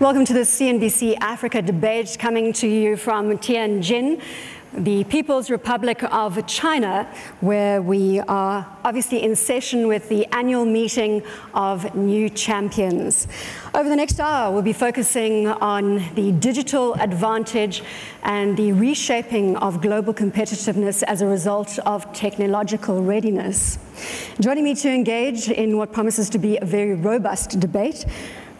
Welcome to the CNBC Africa debate coming to you from Tianjin, the People's Republic of China, where we are obviously in session with the annual meeting of new champions. Over the next hour, we'll be focusing on the digital advantage and the reshaping of global competitiveness as a result of technological readiness. Joining me to engage in what promises to be a very robust debate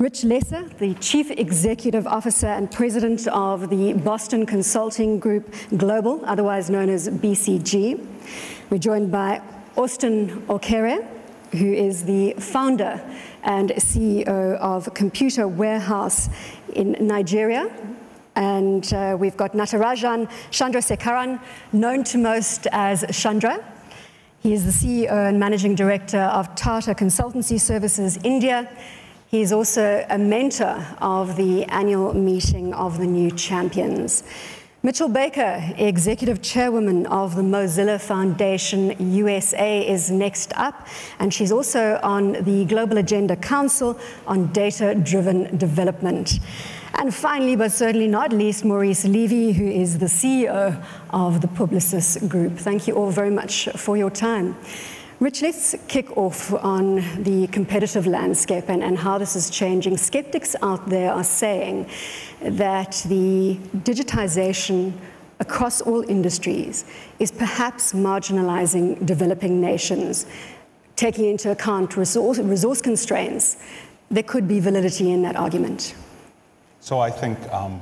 Rich Lesser, the Chief Executive Officer and President of the Boston Consulting Group Global, otherwise known as BCG. We're joined by Austin Okere, who is the founder and CEO of Computer Warehouse in Nigeria. And uh, we've got Natarajan Chandrasekaran, known to most as Chandra. He is the CEO and Managing Director of Tata Consultancy Services India He's also a mentor of the annual meeting of the new champions. Mitchell Baker, Executive Chairwoman of the Mozilla Foundation USA, is next up, and she's also on the Global Agenda Council on Data Driven Development. And finally, but certainly not least, Maurice Levy, who is the CEO of the Publicis Group. Thank you all very much for your time. Rich, let's kick off on the competitive landscape and, and how this is changing. Skeptics out there are saying that the digitization across all industries is perhaps marginalizing developing nations, taking into account resource, resource constraints. There could be validity in that argument. So I think um,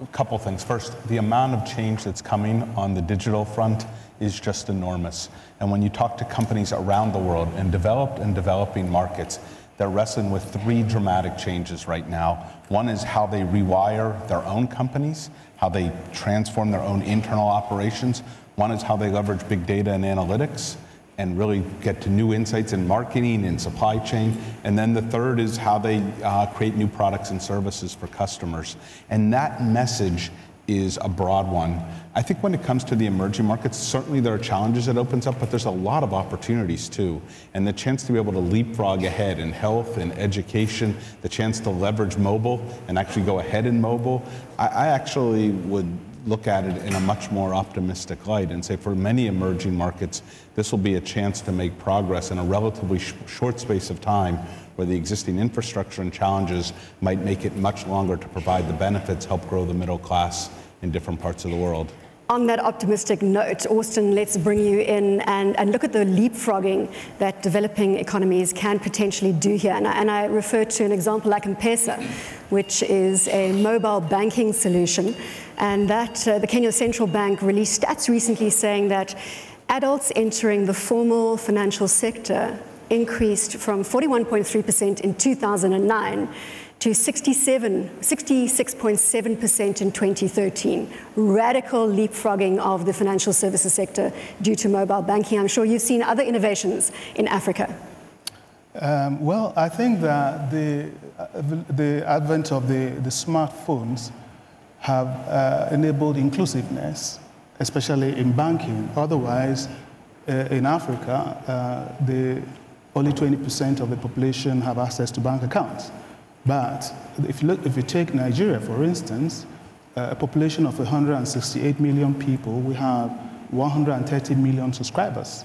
a couple things. First, the amount of change that's coming on the digital front is just enormous. And when you talk to companies around the world in developed and developing markets, they're wrestling with three dramatic changes right now. One is how they rewire their own companies, how they transform their own internal operations. One is how they leverage big data and analytics and really get to new insights in marketing and supply chain. And then the third is how they uh, create new products and services for customers. And that message is a broad one. I think when it comes to the emerging markets, certainly there are challenges it opens up, but there's a lot of opportunities too. And the chance to be able to leapfrog ahead in health and education, the chance to leverage mobile and actually go ahead in mobile, I, I actually would look at it in a much more optimistic light and say for many emerging markets, this will be a chance to make progress in a relatively sh short space of time where the existing infrastructure and challenges might make it much longer to provide the benefits, help grow the middle class in different parts of the world. On that optimistic note, Austin, let's bring you in and, and look at the leapfrogging that developing economies can potentially do here. And I, and I refer to an example like M-Pesa, which is a mobile banking solution. And that uh, the Kenya Central Bank released stats recently saying that adults entering the formal financial sector increased from 41.3% in 2009 to 67, 66.7% in 2013. Radical leapfrogging of the financial services sector due to mobile banking. I'm sure you've seen other innovations in Africa. Um, well, I think that the, uh, the advent of the, the smartphones have uh, enabled inclusiveness, especially in banking. Otherwise, uh, in Africa, uh, the, only 20% of the population have access to bank accounts. But if you, look, if you take Nigeria, for instance, uh, a population of 168 million people, we have 130 million subscribers,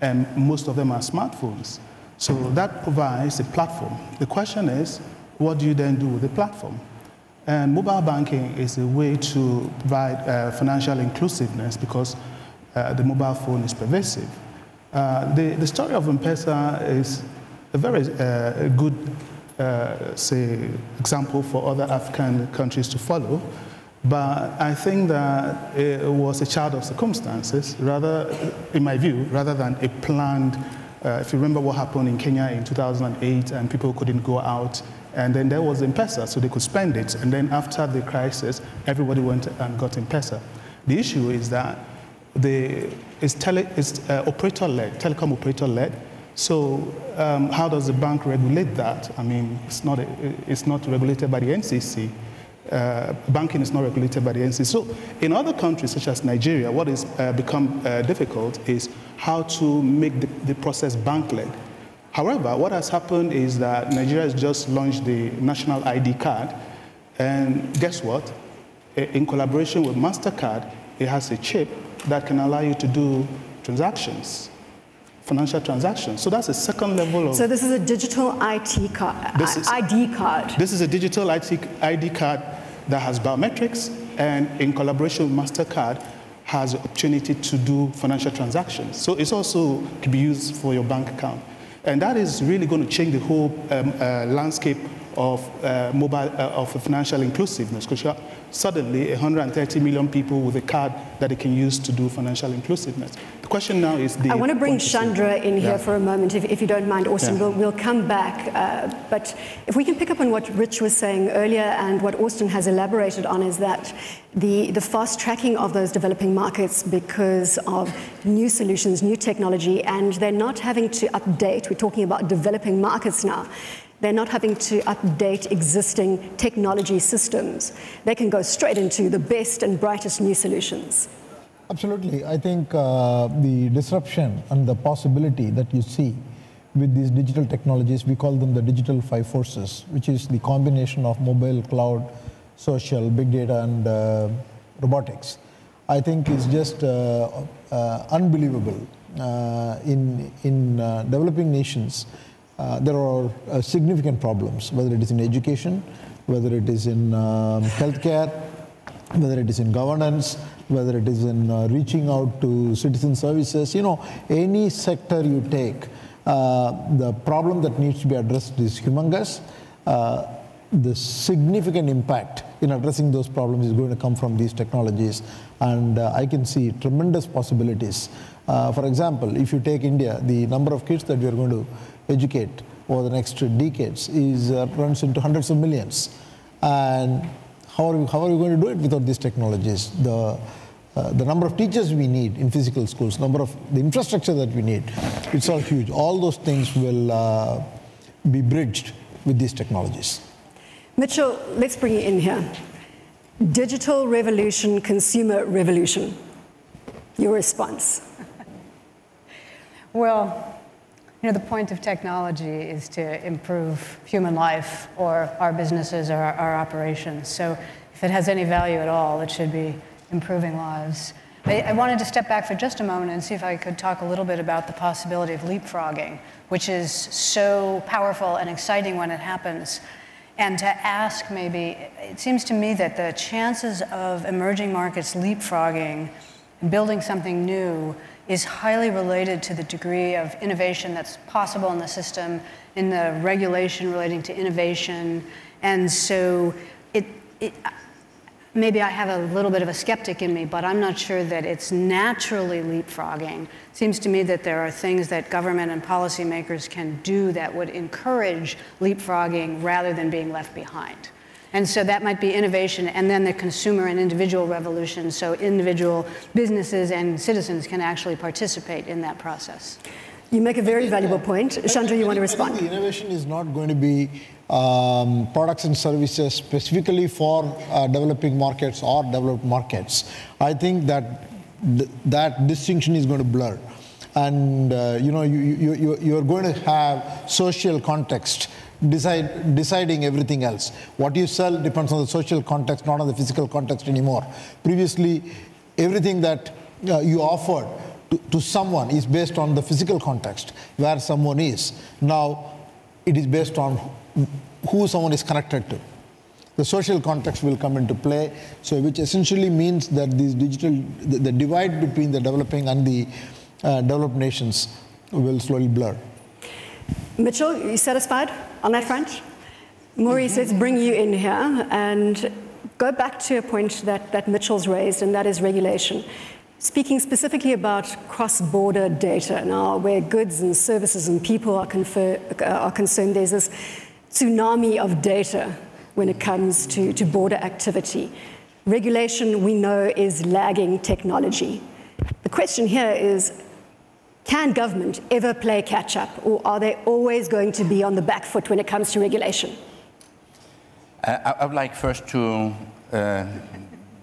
and most of them are smartphones. So that provides a platform. The question is, what do you then do with the platform? And mobile banking is a way to provide uh, financial inclusiveness because uh, the mobile phone is pervasive. Uh, the, the story of M-Pesa is a very uh, good uh, say, example for other African countries to follow. But I think that it was a child of circumstances, rather, in my view, rather than a planned. Uh, if you remember what happened in Kenya in 2008, and people couldn't go out, and then there was M-Pesa, so they could spend it. And then after the crisis, everybody went and got M-Pesa. The issue is that the, it's, tele, it's uh, operator-led, telecom operator-led, so um, how does the bank regulate that? I mean, it's not, a, it's not regulated by the NCC. Uh, banking is not regulated by the NCC. So in other countries, such as Nigeria, what has uh, become uh, difficult is how to make the, the process bank-led. However, what has happened is that Nigeria has just launched the national ID card, and guess what? In collaboration with MasterCard, it has a chip that can allow you to do transactions, financial transactions. So that's a second level of. So this is a digital IT card, this is, ID card. This is a digital IT ID card that has biometrics, and in collaboration with MasterCard, has the opportunity to do financial transactions. So it's also to be used for your bank account. And that is really going to change the whole um, uh, landscape of uh, mobile, uh, of financial inclusiveness, because suddenly 130 million people with a card that they can use to do financial inclusiveness. The question now is the... I want to bring Chandra in here yeah. for a moment, if, if, you don't mind, Austin. Yeah. We'll, we'll, come back. Uh, but if we can pick up on what Rich was saying earlier and what Austin has elaborated on is that the, the fast tracking of those developing markets because of new solutions, new technology, and they're not having to update. We're talking about developing markets now. They're not having to update existing technology systems. They can go straight into the best and brightest new solutions. Absolutely. I think uh, the disruption and the possibility that you see with these digital technologies, we call them the digital five forces, which is the combination of mobile, cloud, social, big data, and uh, robotics. I think is just uh, uh unbelievable uh, in, in uh, developing nations there are uh, significant problems, whether it is in education, whether it is in um, healthcare, whether it is in governance, whether it is in uh, reaching out to citizen services. You know, any sector you take, uh, the problem that needs to be addressed is humongous. Uh, the significant impact in addressing those problems is going to come from these technologies, and uh, I can see tremendous possibilities. for example, if you take India, the number of kids that we are going to educate over the next decades is uh, runs into hundreds of millions. And how are, we, how are we going to do it without these technologies? The, uh, the number of teachers we need in physical schools, number of the infrastructure that we need, it's all huge. All those things will uh, be bridged with these technologies. Mitchell, let's bring you in here. Digital revolution, consumer revolution. Your response. well, you know, the point of technology is to improve human life or our businesses or our, our operations. So if it has any value at all, it should be improving lives. I, I, wanted to step back for just a moment and see if I could talk a little bit about the possibility of leapfrogging, which is so powerful and exciting when it happens. And to ask maybe, it seems to me that the chances of emerging markets leapfrogging, and building something new, is highly related to the degree of innovation that's possible in the system, in the regulation relating to innovation. And so it, it, maybe I have a little bit of a skeptic in me, but I'm not sure that it's naturally leapfrogging. It seems to me that there are things that government and policymakers can do that would encourage leapfrogging rather than being left behind. And so that might be innovation and then the consumer and individual revolution. So individual businesses and citizens can actually participate in that process. You make a very valuable point. Chandra, you want to respond? the innovation is not going to be um, products and services specifically for uh, developing markets or developed markets. I think that th that distinction is going to blur. And uh, you know, you, you, you, you're going to have social context decide, deciding everything else. What you sell depends on the social context, not on the physical context anymore. Previously, everything that uh, you offered to, to someone is based on the physical context, where someone is. Now, it is based on who someone is connected to. The social context will come into play, so which essentially means that these digital, the, the divide between the developing and the uh, developed nations will slowly blur. Mitchell, you satisfied on that front? Maurice, let's bring you in here and go back to a point that, that Mitchell's raised, and that is regulation. Speaking specifically about cross-border data, now where goods and services and people are, confer, uh, are concerned, there's this tsunami of data when it comes to, to border activity. Regulation, we know, is lagging technology. The question here is, can government ever play catch up, or are they always going to be on the back foot when it comes to regulation? Uh, I would like first to uh,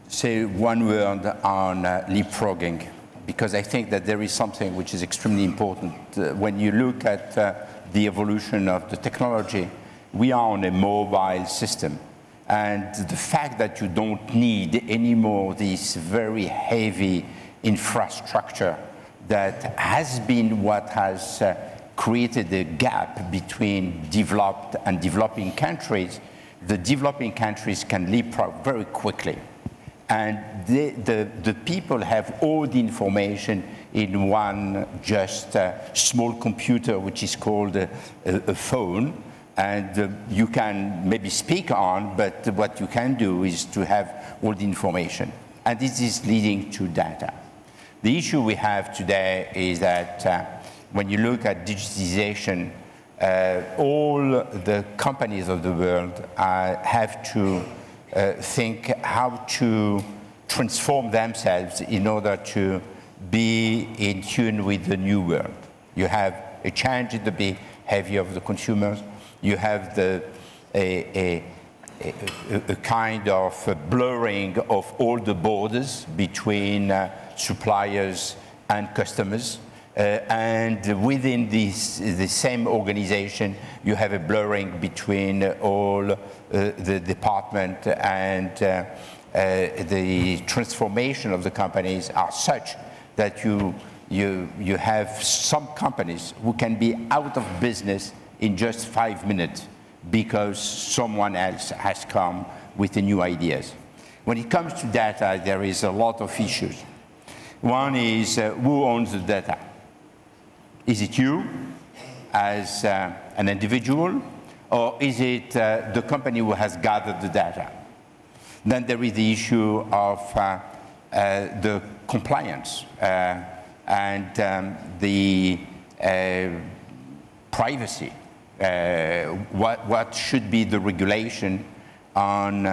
say one word on uh, leapfrogging, because I think that there is something which is extremely important. Uh, when you look at uh, the evolution of the technology, we are on a mobile system. And the fact that you don't need anymore this very heavy infrastructure that has been what has uh, created a gap between developed and developing countries, the developing countries can leapfrog very quickly. And the, the, the people have all the information in one just uh, small computer, which is called a, a, a phone. And uh, you can maybe speak on, but what you can do is to have all the information. And this is leading to data. The issue we have today is that uh, when you look at digitization, uh, all the companies of the world uh, have to uh, think how to transform themselves in order to be in tune with the new world. You have a change in the behavior of the consumers. You have the, a, a, a, a kind of blurring of all the borders between uh, suppliers and customers. Uh, and within this, the same organization, you have a blurring between all uh, the department and uh, uh, the transformation of the companies are such that you, you, you have some companies who can be out of business in just five minutes because someone else has come with the new ideas. When it comes to data, there is a lot of issues. One is uh, who owns the data? Is it you as uh, an individual, or is it uh, the company who has gathered the data? Then there is the issue of uh, uh, the compliance uh, and um, the privacy. what, what should be the regulation on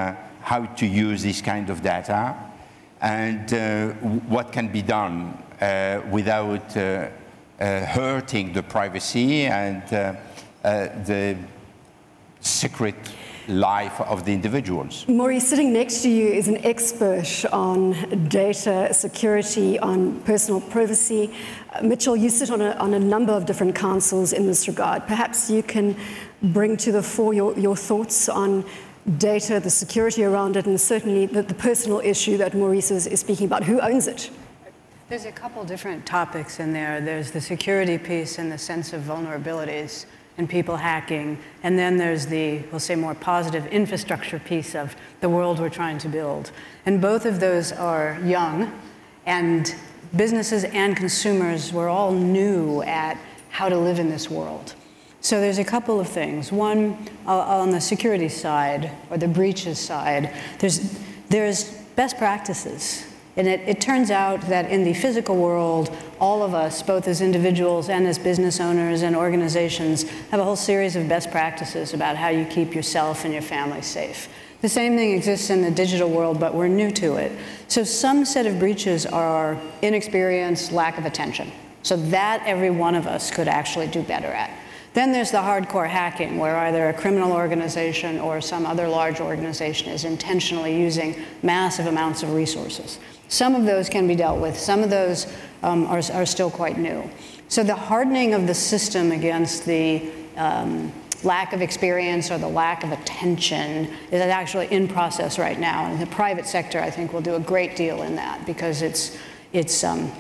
how to use this kind of data and uh, what can be done uh, without uh, hurting the privacy and the secret life of the individuals. Maurice, sitting next to you is an expert on data security, on personal privacy. Mitchell, you sit on a, on a number of different councils in this regard. Perhaps you can bring to the fore your, your thoughts on data, the security around it, and certainly the, the personal issue that Maurice is, is speaking about. Who owns it? There's a couple different topics in there. There's the security piece and the sense of vulnerabilities and people hacking. And then there's the, we'll say, more positive infrastructure piece of the world we're trying to build. And both of those are young, and businesses and consumers were all new at how to live in this world. So there's a couple of things. One, uh, on the security side or the breaches side, there's, there's best practices. And it, it, turns out that in the physical world, all of us, both as individuals and as business owners and organizations, have a whole series of best practices about how you keep yourself and your family safe. The same thing exists in the digital world, but we're new to it. So some set of breaches are inexperience, lack of attention. So that every one of us could actually do better at. Then there's the hardcore hacking, where either a criminal organization or some other large organization is intentionally using massive amounts of resources. Some of those can be dealt with, some of those um, are, are, still quite new. So the hardening of the system against the um, lack of experience or the lack of attention is actually in process right now. And the private sector, I think, will do a great deal in that because it's, it's um,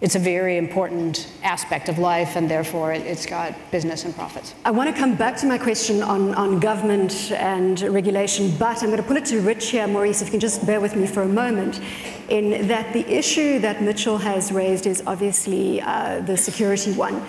it's a very important aspect of life, and therefore it, has got business and profits. I want to come back to my question on, on government and regulation, but I'm going to put it to Rich here, Maurice, if you can just bear with me for a moment, in that the issue that Mitchell has raised is obviously uh, the security one.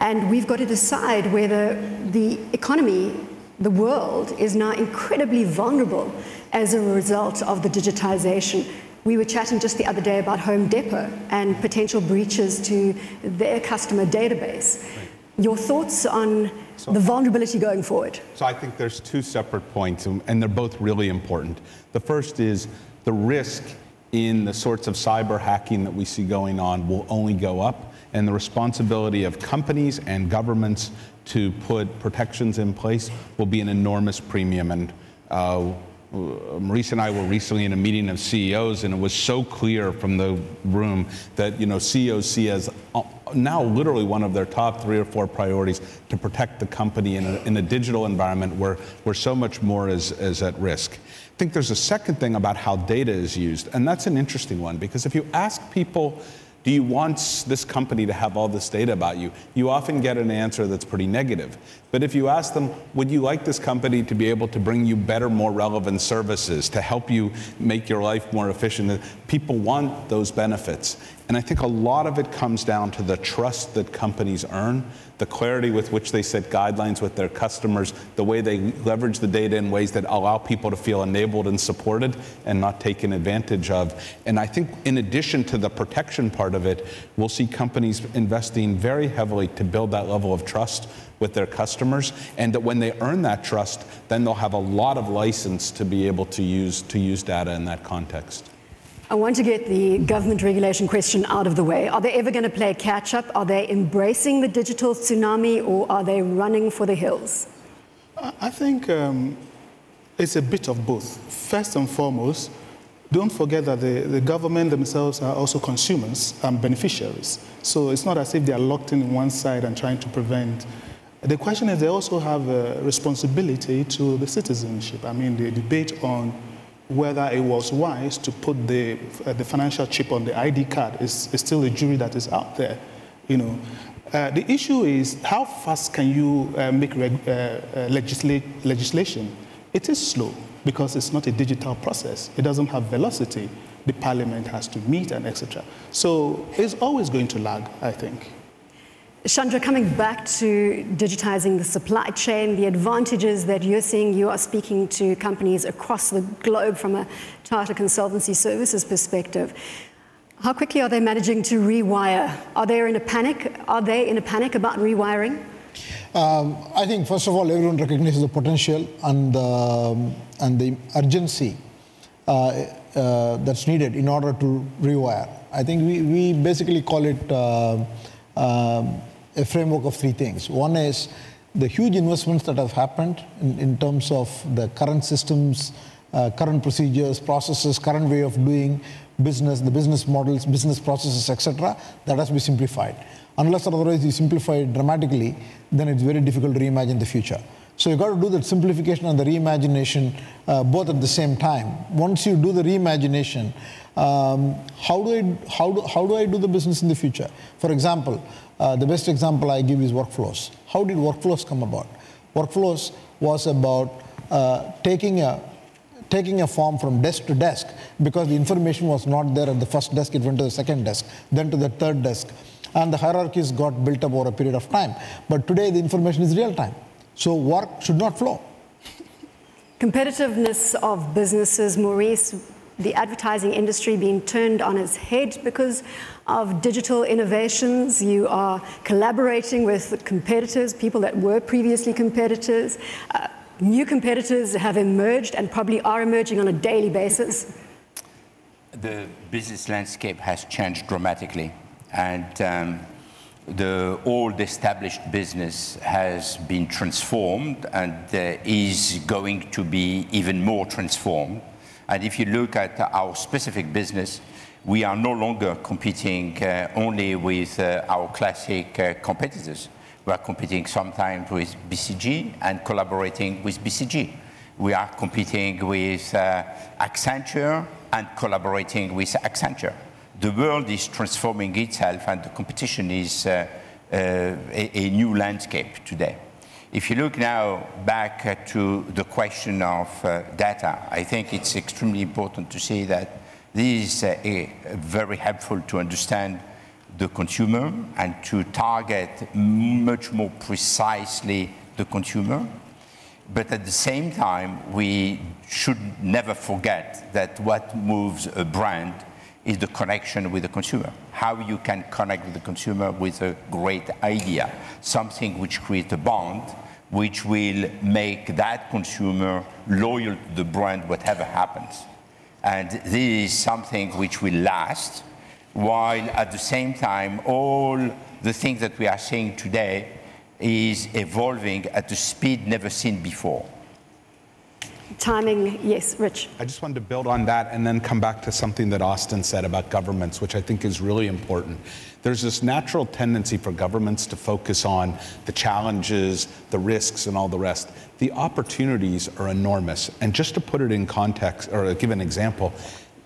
And we've got to decide whether the economy, the world, is now incredibly vulnerable as a result of the digitization we were chatting just the other day about Home Depot and potential breaches to their customer database. Right. Your thoughts on so, the vulnerability going forward? So I think there's two separate points, and they're both really important. The first is the risk in the sorts of cyber hacking that we see going on will only go up, and the responsibility of companies and governments to put protections in place will be an enormous premium. And uh, uh, Maurice and I were recently in a meeting of CEOs, and it was so clear from the room that you know CEOs see as uh, now literally one of their top three or four priorities to protect the company in a, in a digital environment where, where so much more is, is at risk. I think there's a second thing about how data is used, and that's an interesting one because if you ask people do you want this company to have all this data about you? You often get an answer that's pretty negative. But if you ask them, would you like this company to be able to bring you better, more relevant services, to help you make your life more efficient? People want those benefits. And I think a lot of it comes down to the trust that companies earn the clarity with which they set guidelines with their customers, the way they leverage the data in ways that allow people to feel enabled and supported and not taken advantage of. And I think in addition to the protection part of it, we'll see companies investing very heavily to build that level of trust with their customers and that when they earn that trust, then they'll have a lot of license to be able to use to use data in that context. I want to get the government regulation question out of the way. Are they ever going to play catch up? Are they embracing the digital tsunami or are they running for the hills? I think um, it's a bit of both. First and foremost, don't forget that the, the government themselves are also consumers and beneficiaries. So it's not as if they are locked in one side and trying to prevent. The question is they also have a responsibility to the citizenship. I mean, the debate on whether it was wise to put the, uh, the financial chip on the ID card is, is, still a jury that is out there. You know, uh, the issue is how fast can you uh, make uh, uh, legisla legislation? It is slow because it's not a digital process. It doesn't have velocity. The parliament has to meet and etc. So it's always going to lag, I think. Chandra, coming back to digitizing the supply chain, the advantages that you're seeing, you are speaking to companies across the globe from a Tata Consultancy Services perspective. How quickly are they managing to rewire? Are they in a panic? Are they in a panic about rewiring? Um, I think, first of all, everyone recognizes the potential and, um, and the urgency uh, uh, that's needed in order to rewire. I think we, we basically call it uh, um, a framework of three things. One is the huge investments that have happened in, in terms of the current systems, uh, current procedures, processes, current way of doing business, the business models, business processes, etc. That has to be simplified. Unless or otherwise you simplify it dramatically, then it's very difficult to reimagine the future. So you've got to do that simplification and the reimagination uh, both at the same time. Once you do the reimagination, um, how, do I, how, do, how do I do the business in the future? For example, uh, the best example I give is workflows. How did workflows come about? Workflows was about uh, taking a taking a form from desk to desk because the information was not there at the first desk, it went to the second desk, then to the third desk. And the hierarchies got built up over a period of time. But today the information is real time. So work should not flow. Competitiveness of businesses, Maurice, the advertising industry being turned on its head because of digital innovations. You are collaborating with competitors, people that were previously competitors. Uh, new competitors have emerged and probably are emerging on a daily basis. The business landscape has changed dramatically, and um, the old established business has been transformed and uh, is going to be even more transformed. And if you look at our specific business, we are no longer competing uh, only with uh, our classic uh, competitors. We are competing sometimes with BCG and collaborating with BCG. We are competing with uh, Accenture and collaborating with Accenture. The world is transforming itself and the competition is uh, uh, a, a new landscape today. If you look now back to the question of uh, data, I think it's extremely important to say that this is uh, very helpful to understand the consumer and to target much more precisely the consumer. But at the same time, we should never forget that what moves a brand is the connection with the consumer. How you can connect with the consumer with a great idea, something which creates a bond, which will make that consumer loyal to the brand whatever happens. And this is something which will last, while at the same time, all the things that we are seeing today is evolving at a speed never seen before. Timing, yes, Rich. I just wanted to build on that and then come back to something that Austin said about governments, which I think is really important. There's this natural tendency for governments to focus on the challenges, the risks, and all the rest. The opportunities are enormous. And just to put it in context, or give an example,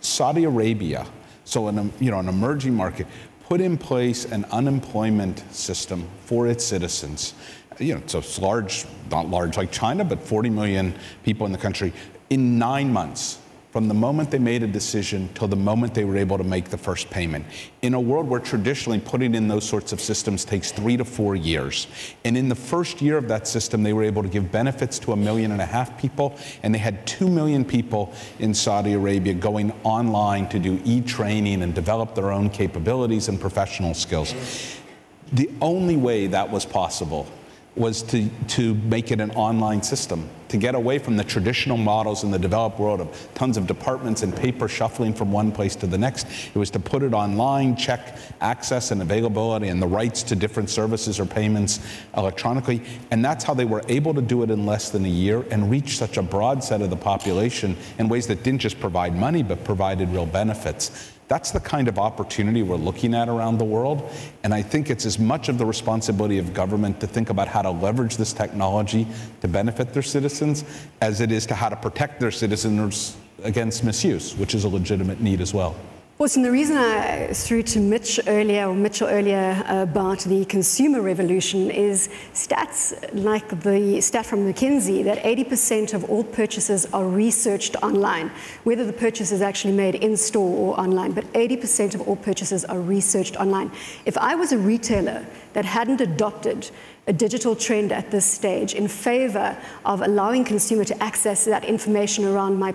Saudi Arabia, so an, you know, an emerging market, put in place an unemployment system for its citizens you know, so it's large, not large like China, but 40 million people in the country in nine months from the moment they made a decision till the moment they were able to make the first payment. In a world where traditionally putting in those sorts of systems takes three to four years. And in the first year of that system, they were able to give benefits to a million and a half people, and they had two million people in Saudi Arabia going online to do e training and develop their own capabilities and professional skills. The only way that was possible was to, to make it an online system, to get away from the traditional models in the developed world of tons of departments and paper shuffling from one place to the next. It was to put it online, check access and availability and the rights to different services or payments electronically. And that's how they were able to do it in less than a year and reach such a broad set of the population in ways that didn't just provide money, but provided real benefits. That's the kind of opportunity we're looking at around the world. And I think it's as much of the responsibility of government to think about how to leverage this technology to benefit their citizens as it is to how to protect their citizens against misuse, which is a legitimate need as well. Austin, the reason I threw to Mitch earlier, or Mitchell earlier, about the consumer revolution is stats like the stat from McKinsey that 80% of all purchases are researched online, whether the purchase is actually made in store or online, but 80% of all purchases are researched online. If I was a retailer that hadn't adopted a digital trend at this stage in favor of allowing consumer to access that information around my,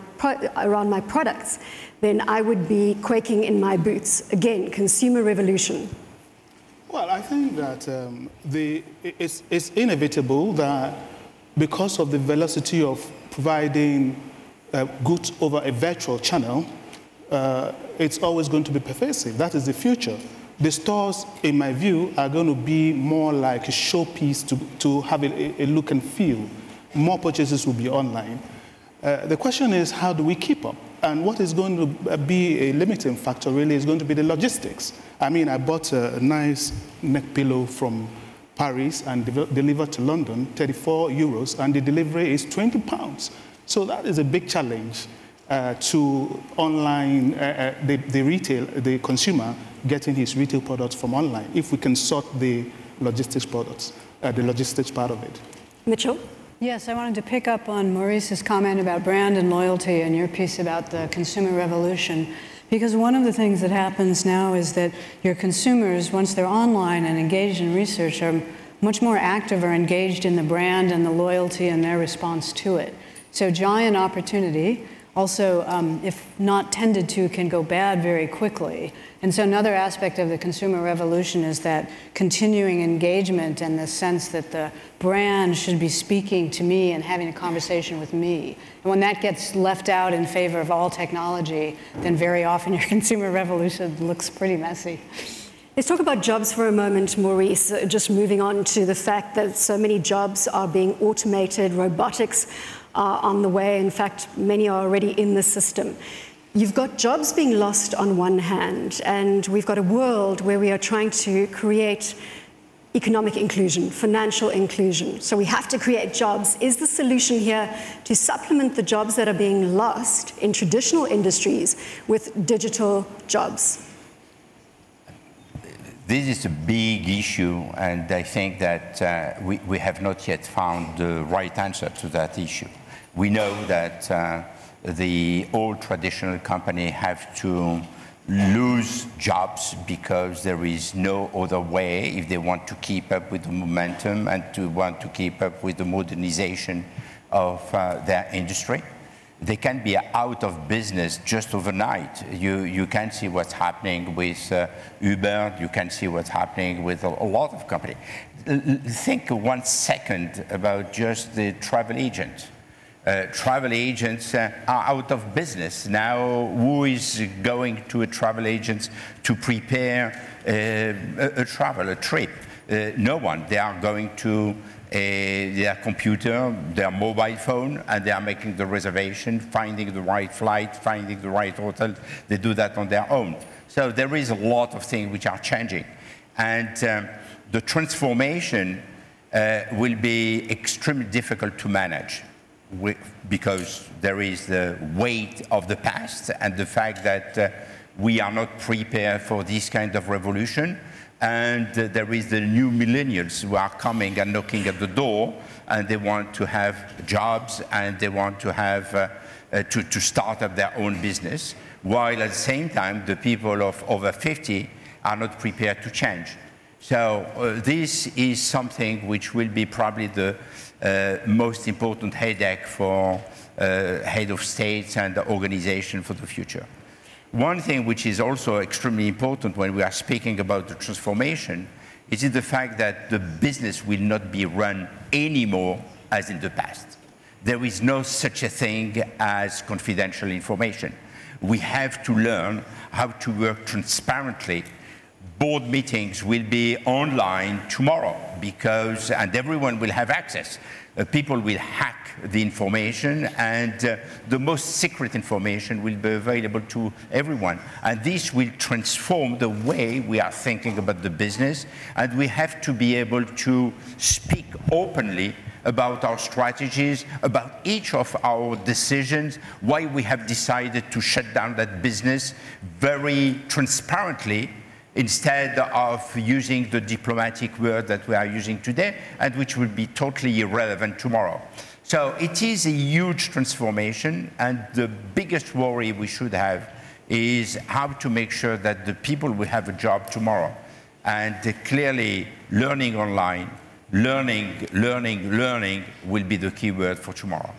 around my products, then I would be quaking in my boots. Again, consumer revolution. Well, I think that um, the, it's, it's inevitable that because of the velocity of providing uh, goods over a virtual channel, uh, it's always going to be pervasive. That is the future. The stores, in my view, are going to be more like a showpiece to, to have a, a look and feel. More purchases will be online. Uh, the question is, how do we keep up? And what is going to be a limiting factor really is going to be the logistics. I mean, I bought a nice neck pillow from Paris and de delivered to London, 34 euros, and the delivery is 20 pounds. So that is a big challenge uh, to online, uh, uh, the, the retail, the consumer getting his retail products from online, if we can sort the logistics products, uh, the logistics part of it. Mitchell? Yes, I wanted to pick up on Maurice's comment about brand and loyalty and your piece about the consumer revolution. Because one of the things that happens now is that your consumers, once they're online and engaged in research, are much more active or engaged in the brand and the loyalty and their response to it. So giant opportunity also, um, if not tended to, can go bad very quickly. And so another aspect of the consumer revolution is that continuing engagement and the sense that the brand should be speaking to me and having a conversation with me. And when that gets left out in favor of all technology, then very often your consumer revolution looks pretty messy. Let's talk about jobs for a moment, Maurice. Just moving on to the fact that so many jobs are being automated, robotics are on the way. In fact, many are already in the system. You've got jobs being lost on one hand, and we've got a world where we are trying to create economic inclusion, financial inclusion. So we have to create jobs. Is the solution here to supplement the jobs that are being lost in traditional industries with digital jobs? This is a big issue, and I think that uh, we, we have not yet found the right answer to that issue. We know that uh, the old traditional company have to lose jobs because there is no other way if they want to keep up with the momentum and to want to keep up with the modernization of uh, their industry. They can be out of business just overnight. You, you can see what's happening with uh, Uber, you can see what's happening with a, a lot of companies. Think one second about just the travel agent uh, travel agents uh, are out of business. Now, who is going to a travel agent to prepare uh, a, a, travel, a trip? Uh, no one. They are going to their computer, their mobile phone, and they are making the reservation, finding the right flight, finding the right hotel. They do that on their own. So there is a lot of things which are changing. And um, the transformation uh, will be extremely difficult to manage because there is the weight of the past and the fact that uh, we are not prepared for this kind of revolution. And uh, there is the new millennials who are coming and knocking at the door, and they want to have jobs and they want to have uh, uh, to, to start up their own business, while at the same time the people of over 50 are not prepared to change. So uh, this is something which will be probably the most important headache for uh, head of states and the organization for the future. One thing which is also extremely important when we are speaking about the transformation is the fact that the business will not be run anymore as in the past. There is no such a thing as confidential information. We have to learn how to work transparently board meetings will be online tomorrow because, and everyone will have access. Uh, people will hack the information and uh, the most secret information will be available to everyone. And this will transform the way we are thinking about the business and we have to be able to speak openly about our strategies, about each of our decisions, why we have decided to shut down that business very transparently instead of using the diplomatic word that we are using today and which will be totally irrelevant tomorrow. So it is a huge transformation and the biggest worry we should have is how to make sure that the people will have a job tomorrow. And clearly learning online, learning, learning, learning will be the key word for tomorrow.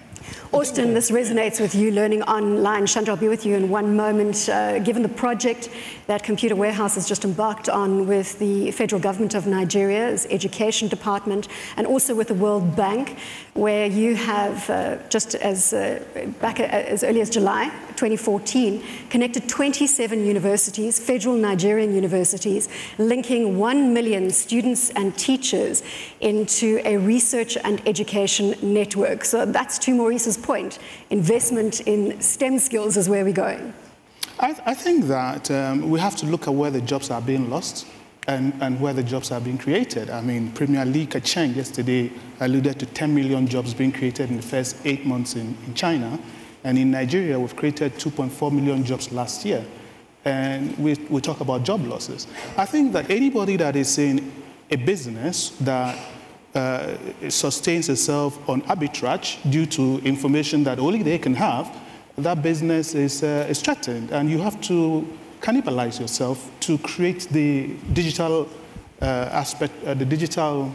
Austin, this resonates with you learning online. Chandra, I'll be with you in one moment. Uh, given the project that Computer Warehouse has just embarked on with the federal government of Nigeria's education department and also with the World Bank, where you have, uh, just as uh, back as early as July 2014, connected 27 universities, federal Nigerian universities, linking 1 million students and teachers into a research and education network. So that's to Maurice's point. Investment in STEM skills is where we're going. I, th I think that um, we have to look at where the jobs are being lost and, and where the jobs are being created. I mean, Premier Li Keqiang yesterday alluded to 10 million jobs being created in the first eight months in, in China. And in Nigeria, we've created 2.4 million jobs last year. And we, we talk about job losses. I think that anybody that is in a business that uh, sustains itself on arbitrage due to information that only they can have, that business is, uh, is threatened. And you have to cannibalize yourself to create the digital uh, aspect, uh, the digital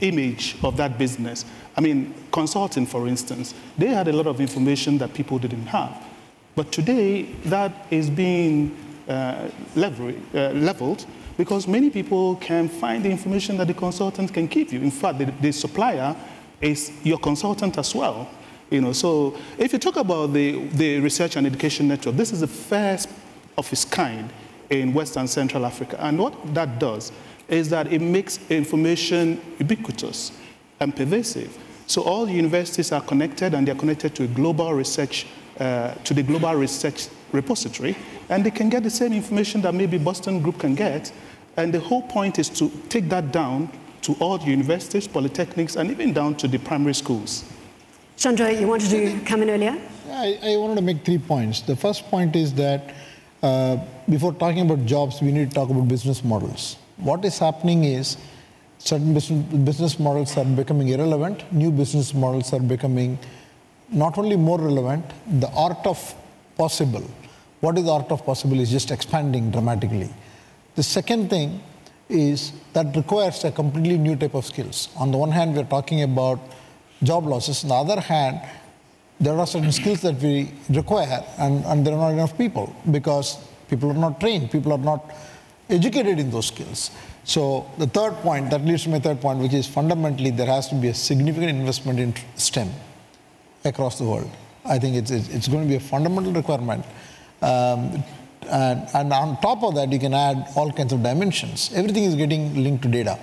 image of that business. I mean, consulting, for instance, they had a lot of information that people didn't have. But today, that is being uh, uh, leveled because many people can find the information that the consultant can give you. In fact, the, the supplier is your consultant as well. You know, so if you talk about the, the research and education network, this is the first of its kind in West and Central Africa. And what that does is that it makes information ubiquitous and pervasive. So all universities are connected and they're connected to a global research, uh, to the global research repository, and they can get the same information that maybe Boston Group can get. And the whole point is to take that down to all universities, polytechnics, and even down to the primary schools. Chandra, you wanted to come in earlier? I, I wanted to make three points. The first point is that uh, before talking about jobs, we need to talk about business models. What is happening is certain business models are becoming irrelevant, new business models are becoming not only more relevant, the art of possible. What is the art of possible is just expanding dramatically. The second thing is that requires a completely new type of skills. On the one hand, we're talking about job losses. On the other hand, there are certain skills that we require, and, and there are not enough people because people are not trained, people are not educated in those skills. So the third point, that leads to my third point, which is fundamentally there has to be a significant investment in STEM across the world. I think it's, it's going to be a fundamental requirement. Um, and, and on top of that, you can add all kinds of dimensions. Everything is getting linked to data.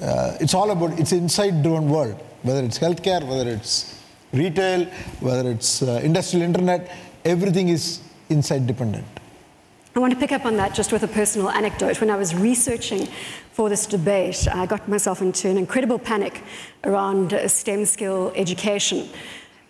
uh, it's all about, it's insight-driven world, whether it's healthcare, whether it's retail, whether it's uh, industrial internet, everything is insight dependent. I want to pick up on that just with a personal anecdote. When I was researching for this debate, I got myself into an incredible panic around uh, STEM skill education.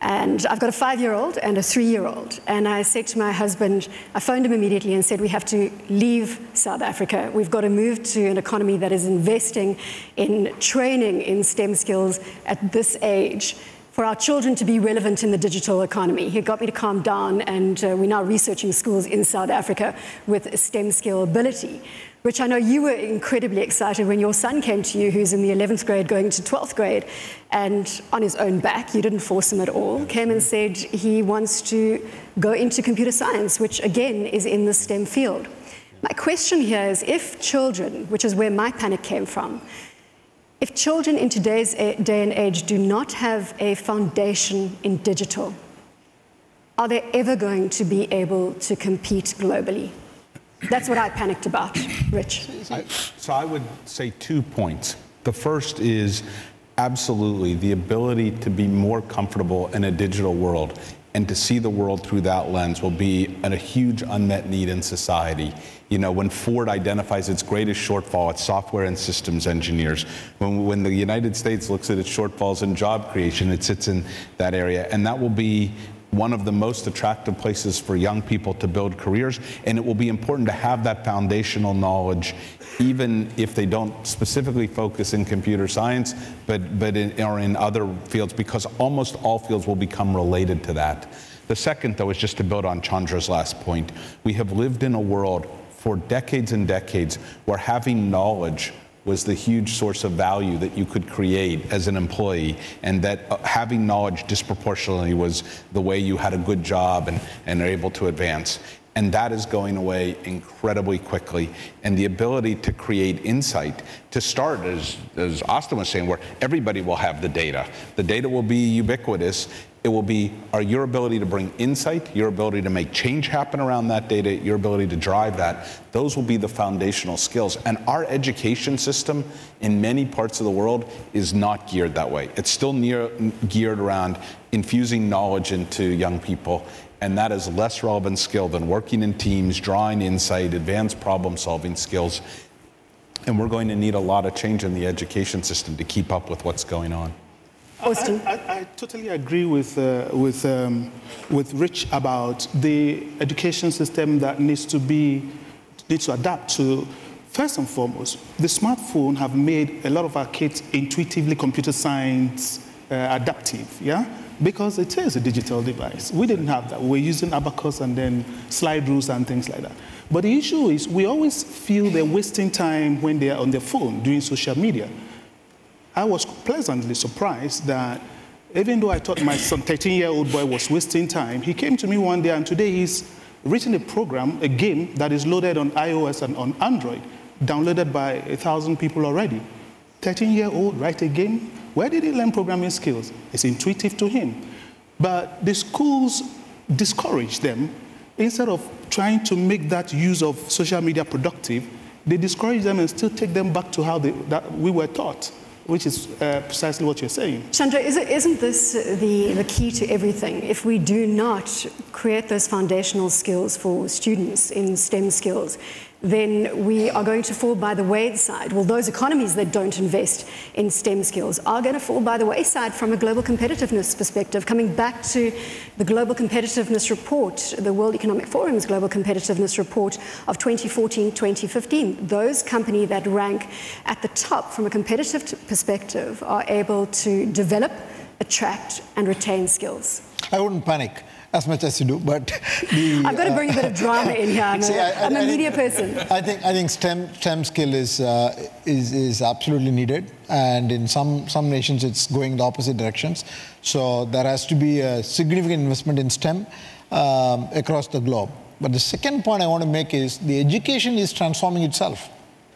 And I've got a five year old and a three year old. And I said to my husband, I phoned him immediately and said, We have to leave South Africa. We've got to move to an economy that is investing in training in STEM skills at this age for our children to be relevant in the digital economy. He got me to calm down, and uh, we're now researching schools in South Africa with STEM skill ability. Rich, I know you were incredibly excited when your son came to you, who's in the 11th grade going to 12th grade, and on his own back, you didn't force him at all, came and said he wants to go into computer science, which again is in the STEM field. My question here is if children, which is where my panic came from, if children in today's day and age do not have a foundation in digital, are they ever going to be able to compete globally? That's what I panicked about, Rich. I, so I would say two points. The first is absolutely the ability to be more comfortable in a digital world and to see the world through that lens will be a huge unmet need in society. You know, when Ford identifies its greatest shortfall, it's software and systems engineers. When, when the United States looks at its shortfalls in job creation, it sits in that area. And that will be one of the most attractive places for young people to build careers. And it will be important to have that foundational knowledge, even if they don't specifically focus in computer science, but, but in, or in other fields, because almost all fields will become related to that. The second, though, is just to build on Chandra's last point. We have lived in a world for decades and decades where having knowledge was the huge source of value that you could create as an employee, and that uh, having knowledge disproportionately was the way you had a good job and, and are able to advance. And that is going away incredibly quickly. And the ability to create insight, to start, as, as Austin was saying, where everybody will have the data. The data will be ubiquitous, it will be our, your ability to bring insight, your ability to make change happen around that data, your ability to drive that. Those will be the foundational skills. And our education system in many parts of the world is not geared that way. It's still near, geared around infusing knowledge into young people. And that is less relevant skill than working in teams, drawing insight, advanced problem solving skills. And we're going to need a lot of change in the education system to keep up with what's going on. Austin. I, I, I, totally agree with, uh, with, um, with Rich about the education system that needs to be, needs to adapt to, first and foremost, the smartphone have made a lot of our kids intuitively computer science uh, adaptive, yeah? Because it is a digital device. We didn't have that. We were using abacus and then slide rules and things like that. But the issue is we always feel they're wasting time when they're on their phone doing social media. I was pleasantly surprised that even though I thought my 13 year old boy, was wasting time, he came to me one day and today he's written a program, a game that is loaded on iOS and on Android, downloaded by a thousand people already. 13 year old, write a game? Where did he learn programming skills? It's intuitive to him. But the schools discourage them instead of trying to make that use of social media productive, they discourage them and still take them back to how they, we were taught which is uh, precisely what you're saying. Chandra, is not this the, the key to everything? If we do not create those foundational skills for students in STEM skills, then we are going to fall by the wayside. Well, those economies that don't invest in STEM skills are going to fall by the wayside from a global competitiveness perspective. Coming back to the Global Competitiveness Report, the World Economic Forum's Global Competitiveness Report of 2014-2015, those companies that rank at the top from a competitive perspective are able to develop, attract, and retain skills. I wouldn't panic as much as you do, but the, I've got to bring a bit of drama in here. I'm, see, a, I, I'm I, am media think, person. I think I think STEM STEM skill is uh, is is absolutely needed, and in some some nations it's going the opposite directions. So there has to be a significant investment in STEM um, across the globe. But the second point I want to make is the education is transforming itself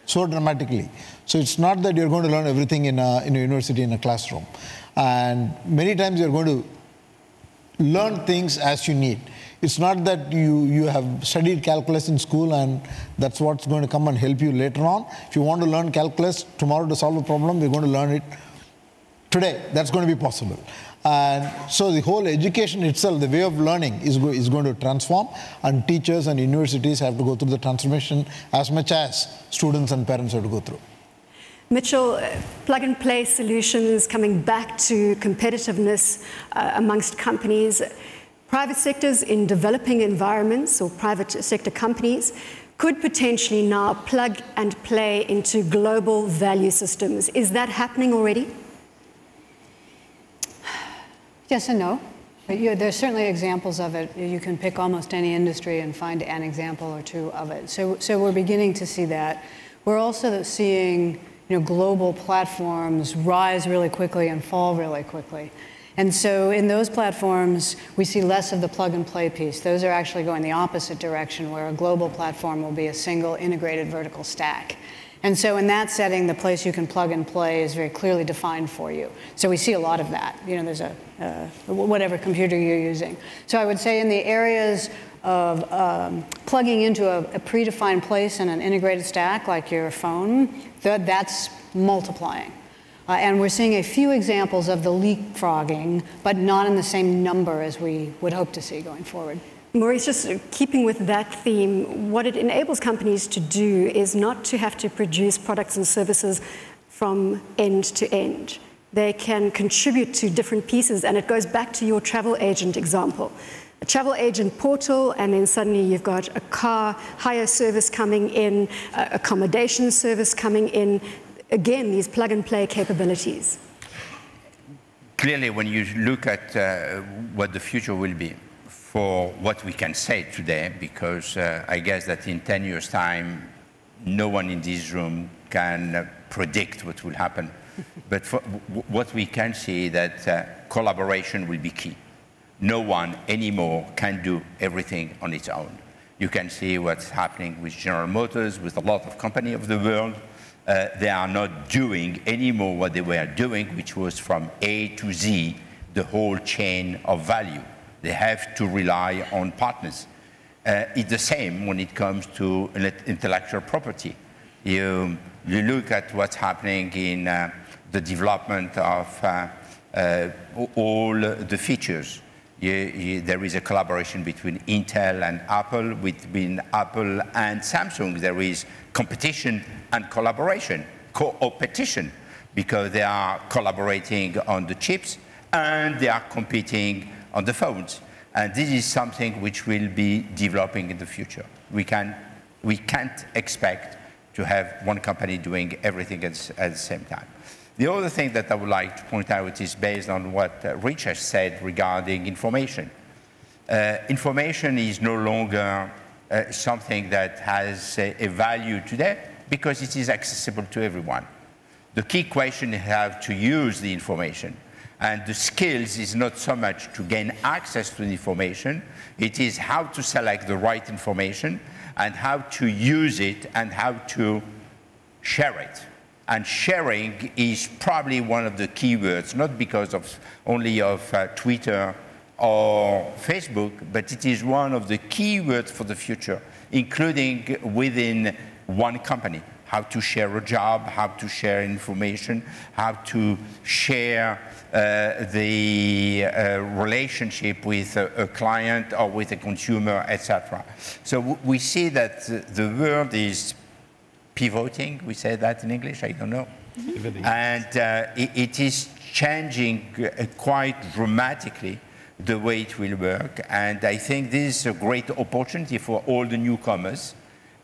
so dramatically. So it's not that you're going to learn everything in a, in a university in a classroom. And many times you're going to learn things as you need. It's not that you, you have studied calculus in school and that's what's going to come and help you later on. If you want to learn calculus tomorrow to solve a problem, you're going to learn it today. That's going to be possible. And so the whole education itself, the way of learning is, go, is going to transform and teachers and universities have to go through the transformation as much as students and parents have to go through. Mitchell, uh, plug and play solutions coming back to competitiveness uh, amongst companies. Private sectors in developing environments or private sector companies could potentially now plug and play into global value systems. Is that happening already? Yes and no. Yeah, there's certainly examples of it. You can pick almost any industry and find an example or two of it. So, so we're beginning to see that. We're also seeing you know, global platforms rise really quickly and fall really quickly. And so in those platforms, we see less of the plug and play piece. Those are actually going the opposite direction, where a global platform will be a single integrated vertical stack. And so in that setting, the place you can plug and play is very clearly defined for you. So we see a lot of that. You know, there's a, uh, whatever computer you're using. So I would say in the areas of um, plugging into a, a, predefined place in an integrated stack like your phone, th that's multiplying. Uh, and we're seeing a few examples of the leapfrogging, but not in the same number as we would hope to see going forward. Maurice, just keeping with that theme, what it enables companies to do is not to have to produce products and services from end to end. They can contribute to different pieces, and it goes back to your travel agent example. A travel agent portal, and then suddenly you've got a car hire service coming in, accommodation service coming in, again, these plug and play capabilities? Clearly, when you look at uh, what the future will be for what we can say today, because uh, I guess that in 10 years' time, no one in this room can uh, predict what will happen. but what we can see that uh, collaboration will be key. No one anymore can do everything on its own. You can see what's happening with General Motors, with a lot of companies of the world, uh, they are not doing anymore what they were doing, which was from A to Z, the whole chain of value. They have to rely on partners. Uh, it's the same when it comes to intellectual property. You, you look at what's happening in uh, the development of uh, uh, all the features. You, you, there is a collaboration between Intel and Apple, between Apple and Samsung. There is competition and collaboration, co-opetition, because they are collaborating on the chips and they are competing on the phones. And this is something which will be developing in the future. We, can, we can't expect to have one company doing everything at, at the same time. The other thing that I would like to point out is based on what uh, Rich has said regarding information. Uh, information is no longer uh, something that has a, a value today because it is accessible to everyone. The key question is how to use the information. And the skills is not so much to gain access to the information, it is how to select the right information and how to use it and how to share it. And sharing is probably one of the key words, not because of only of uh, Twitter or Facebook, but it is one of the key words for the future, including within one company. How to share a job, how to share information, how to share uh, the uh, relationship with a, a, client or with a consumer, etc. So we see that the world is pivoting. We say that in English, I don't know. And uh, it, it is changing uh, quite dramatically the way it will work. And I think this is a great opportunity for all the newcomers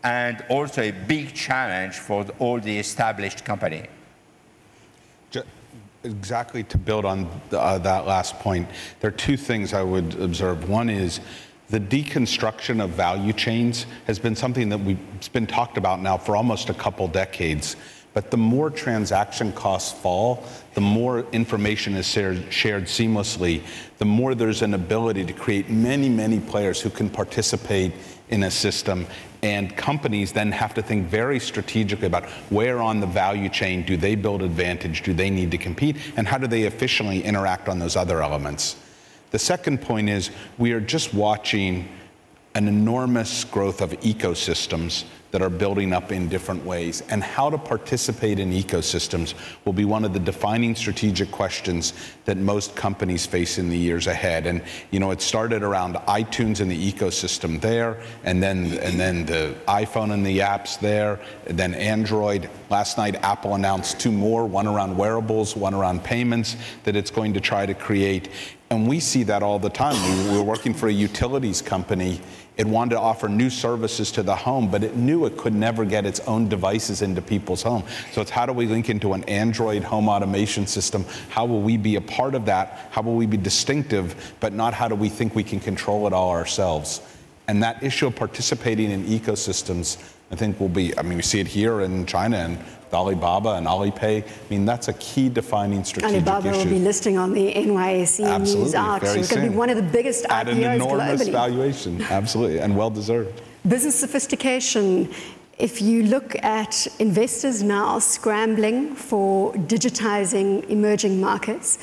and also a big challenge for all the established company. Exactly to build on the, uh, that last point, there are two things I would observe. One is the deconstruction of value chains has been something that we've been talked about now for almost a couple decades. But the more transaction costs fall, the more information is shared, seamlessly, the more there's an ability to create many, many players who can participate in a system. And companies then have to think very strategically about where on the value chain do they build advantage, do they need to compete, and how do they efficiently interact on those other elements. The second point is we are just watching an enormous growth of ecosystems that are building up in different ways. And how to participate in ecosystems will be one of the defining strategic questions that most companies face in the years ahead. And you know, it started around iTunes and the ecosystem there, and then and then the iPhone and the apps there, and then Android. Last night, Apple announced two more, one around wearables, one around payments, that it's going to try to create. And we see that all the time. We were working for a utilities company it wanted to offer new services to the home, but it knew it could never get its own devices into people's home. So it's how do we link into an Android home automation system? How will we be a part of that? How will we be distinctive, but not how do we think we can control it all ourselves? And that issue of participating in ecosystems, I think will be, I mean, we see it here in China and Alibaba and Alipay. I mean, that's a key defining strategic Alibaba issue. will be listing on the NYSE Absolutely, News Arc. It's going to be one of the biggest At an enormous globally. valuation, absolutely, and well deserved. Business sophistication. If you look at investors now scrambling for digitizing emerging markets,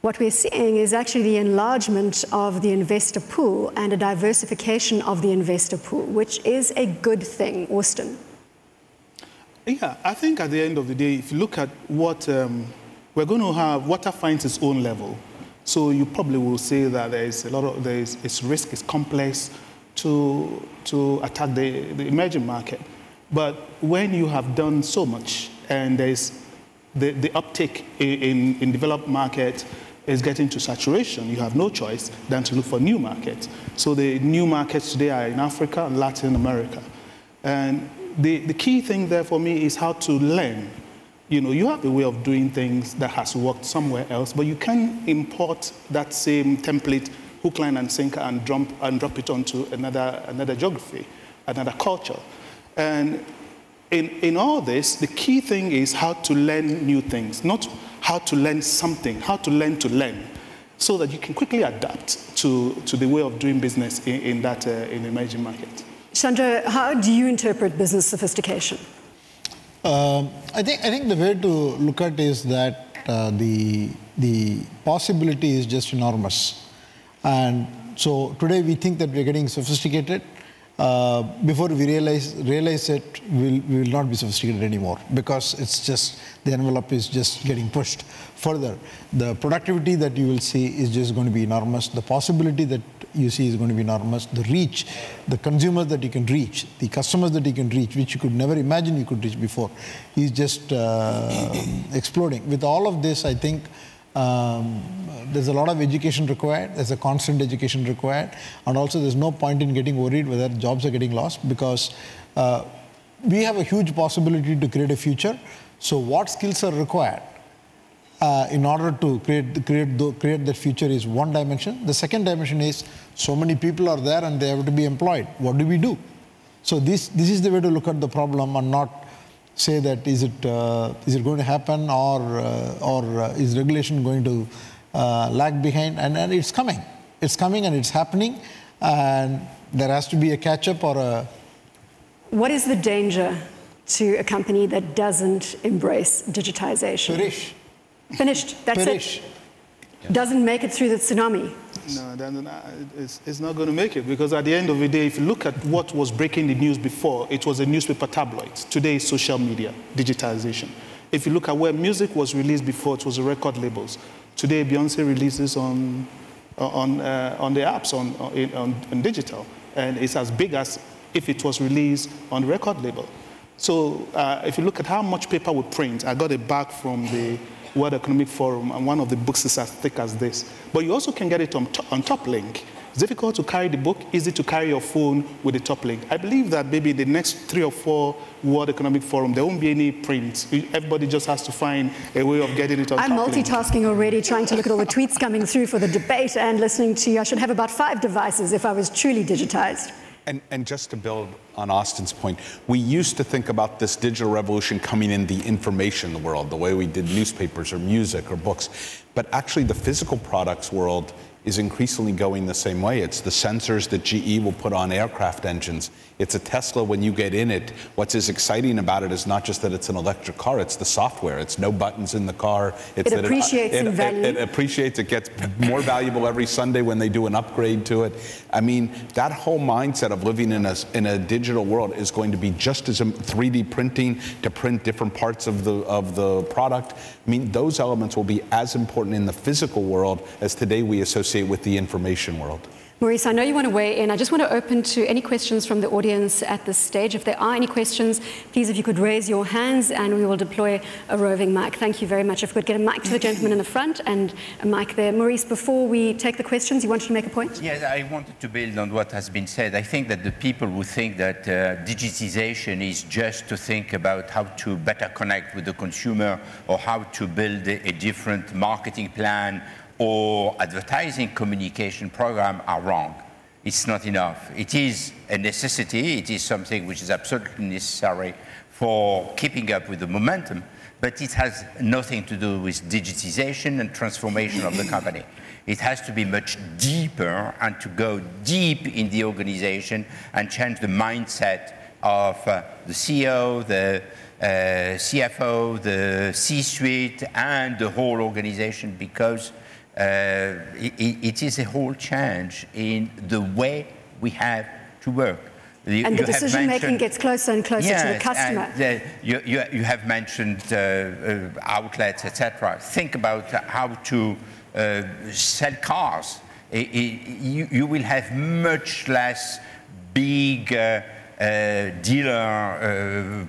what we're seeing is actually the enlargement of the investor pool and a diversification of the investor pool, which is a good thing, Austin. Yeah, I think at the end of the day, if you look at what um, we're going to have, water finds its own level. So you probably will say that there is a lot of there is its risk is complex to to attack the, the emerging market. But when you have done so much and there's the, the uptake in, in, in developed market is getting to saturation, you have no choice than to look for new markets. So the new markets today are in Africa and Latin America. And the, the key thing there for me is how to learn. You know, you have a way of doing things that has worked somewhere else, but you can import that same template, hook, line, and sinker, and drop, and drop it onto another, another geography, another culture. And in, in all this, the key thing is how to learn new things, not how to learn something, how to learn to learn, so that you can quickly adapt to, to the way of doing business in, in that uh, in emerging market. Chandra, how do you interpret business sophistication? Um, I think I think the way to look at is that uh, the the possibility is just enormous, and so today we think that we're getting sophisticated. Uh, before we realize realize it, we'll, we will not be sophisticated anymore because it's just the envelope is just getting pushed further. The productivity that you will see is just going to be enormous. The possibility that you see is going to be enormous. The reach, the consumers that you can reach, the customers that you can reach, which you could never imagine you could reach before, is just uh, exploding. With all of this, I think um, there's a lot of education required. There's a constant education required, and also there's no point in getting worried whether jobs are getting lost because uh, we have a huge possibility to create a future. So, what skills are required? uh, in order to create, create, create that future is one dimension. The second dimension is so many people are there and they have to be employed. What do we do? So this, this is the way to look at the problem and not say that is it, uh, is it going to happen or, uh, or uh, is regulation going to uh, lag behind? And, and it's coming. It's coming and it's happening. And there has to be a catch up or a What is the danger to a company that doesn't embrace digitization? perish. Finished. That's Perish. it. Doesn't make it through the tsunami. No, then uh, it's, it's not going to make it because at the end of the day, if you look at what was breaking the news before, it was a newspaper tabloid. Today is social media, digitization. If you look at where music was released before, it was record labels. Today, Beyonce releases on, on, uh, on the apps, on, on, on digital. And it's as big as if it was released on the record label. So uh, if you look at how much paper we print, I got it back from the World Economic Forum, and one of the books is as thick as this. But you also can get it on, on TopLink. It's difficult to carry the book, easy to carry your phone with the TopLink. I believe that maybe the next three or four World Economic Forum, there won't be any print. Everybody just has to find a way of getting it on I'm TopLink. multitasking already, trying to look at all the tweets coming through for the debate and listening to you. I should have about five devices if I was truly digitized. And, and just to build on Austin's point, we used to think about this digital revolution coming in the information world, the way we did newspapers or music or books. But actually, the physical products world is increasingly going the same way. It's the sensors that GE will put on aircraft engines. It's a Tesla when you get in it. What's as exciting about it is not just that it's an electric car, it's the software. It's no buttons in the car. It's it that uh, appreciates it, in value. It, it appreciates, it gets more valuable every Sunday when they do an upgrade to it. I mean, that whole mindset of living in a, in a digital world is going to be just as 3D printing to print different parts of the, of the product. I mean, those elements will be as important in the physical world as today we associate with the information world. Maurice, I know you want to weigh in. I just want to open to any questions from the audience at this stage. If there are any questions, please, if you could raise your hands and we will deploy a roving mic. Thank you very much. If we could get a mic to the gentleman in the front and a mic there. Maurice, before we take the questions, you wanted to make a point? Yes, I wanted to build on what has been said. I think that the people who think that uh, digitization is just to think about how to better connect with the consumer or how to build a, a different marketing plan or advertising communication program are wrong. It's not enough. It is a necessity. It is something which is absolutely necessary for keeping up with the momentum, but it has nothing to do with digitization and transformation of the company. It has to be much deeper and to go deep in the organization and change the mindset of uh, the CEO, the uh, CFO, the C-suite, and the whole organization because it, it is a whole change in the way we have to work. You, and the decision making gets closer and closer yes, to the customer. And, uh, you, you, you, have mentioned uh, uh, outlets, etc. Think about how to uh, sell cars. It, it, you, you, will have much less big uh, uh, dealer